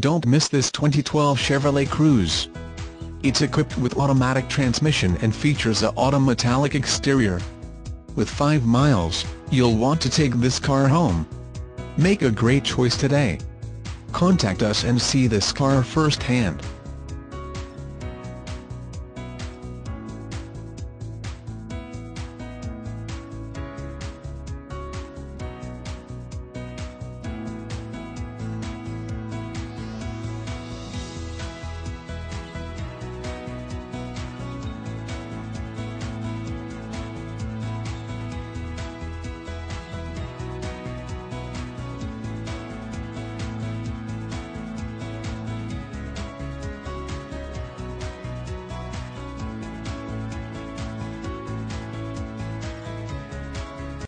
Don't miss this 2012 Chevrolet Cruze. It's equipped with automatic transmission and features a Autumn Metallic exterior. With 5 miles, you'll want to take this car home. Make a great choice today. Contact us and see this car firsthand.